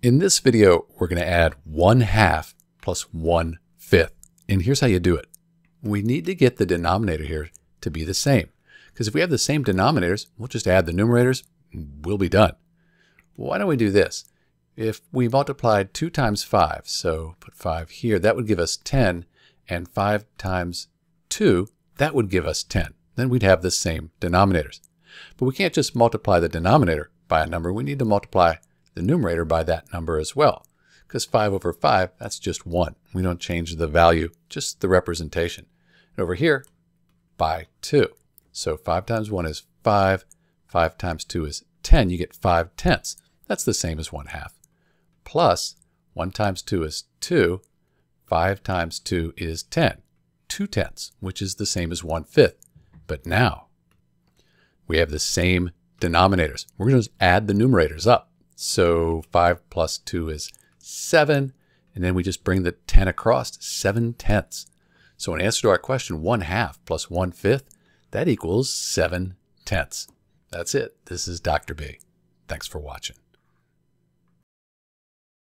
In this video, we're going to add 1 half plus 1 fifth. And here's how you do it. We need to get the denominator here to be the same. Because if we have the same denominators, we'll just add the numerators, we'll be done. Why don't we do this? If we multiplied 2 times 5, so put 5 here, that would give us 10, and 5 times 2, that would give us 10. Then we'd have the same denominators. But we can't just multiply the denominator by a number. We need to multiply the numerator by that number as well. Because 5 over 5, that's just 1. We don't change the value, just the representation. And over here, by 2. So 5 times 1 is 5. 5 times 2 is 10. You get 5 tenths. That's the same as 1 half. Plus, 1 times 2 is 2. 5 times 2 is 10. 2 tenths, which is the same as 1 fifth. But now, we have the same denominators. We're going to add the numerators up. So 5 plus 2 is 7. And then we just bring the 10 across, 7 tenths. So in answer to our question, 1 half plus 1 fifth, that equals 7 tenths. That's it. This is Dr. B. Thanks for watching.